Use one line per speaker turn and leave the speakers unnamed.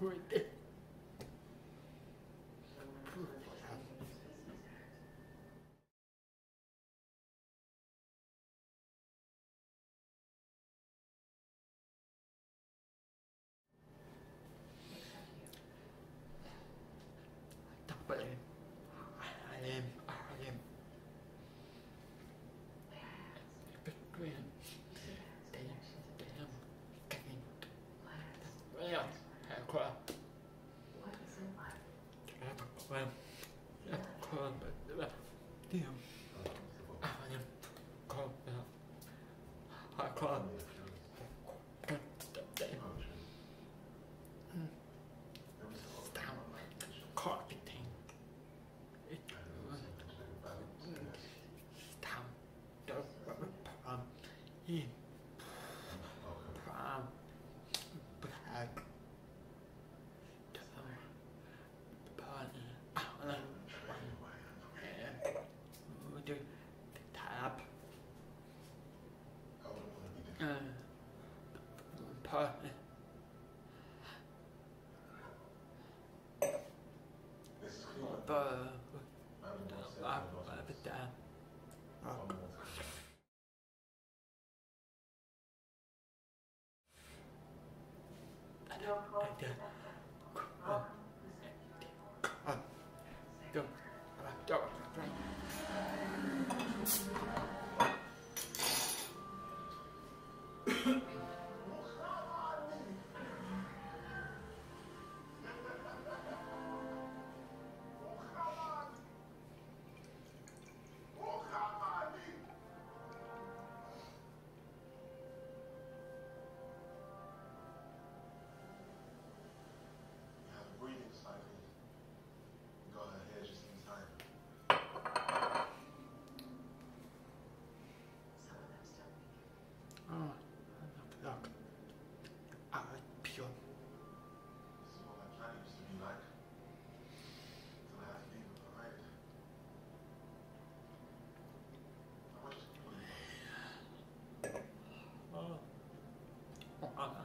Right there. Afanyo. Damn. Afanyo. Ah, call. Hot call. Nón l'arco mea meh o ai nige o meaningo de Nt'it'ai'á-p'i,
¡adi!
Ayajà bisk'aa' Go. Go. Go.